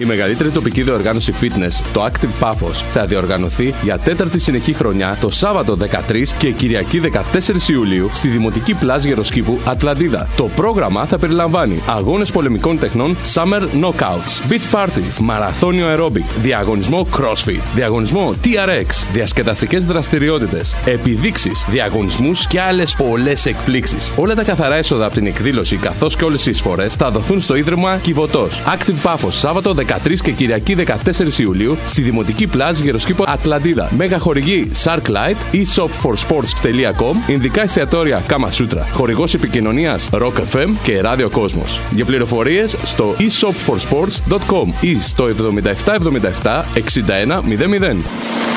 Η μεγαλύτερη τοπική διοργάνωση fitness, το Active Paphos, θα διοργανωθεί για τέταρτη συνεχή χρονιά το Σάββατο 13 και Κυριακή 14 Ιουλίου στη Δημοτική Πλάζ Γεροσκήπου Ατλαντίδα. Το πρόγραμμα θα περιλαμβάνει αγώνες πολεμικών τεχνών Summer Knockouts, Beach Party, μαραθώνιο aerobic, διαγωνισμό CrossFit, διαγωνισμό TRX, διασκεδαστικές δραστηριότητες, επιδείξεις, διαγωνισμούς και άλλες πολλές εκπλήξεις. Όλα τα καθαρά έσοδα από την εκδήλωση καθώς και όλες τις εισφορές θα δοθούν στο Ίδρυμα Κιβωτός. Active Paphos, Σάββατο 13 και Κυριακή 14 Ιουλίου στη Δημοτική Πλάζ Γεροσκήπο Ατλαντίδα. Μέγα χορηγή Sharklight, eShopforsports.com, Ινδικά εστιατόρια Kama Sutra. Χορηγός επικοινωνίας Rock FM και Radio Cosmos. Για πληροφορίες στο eShopforsports.com ή στο 7777 6100.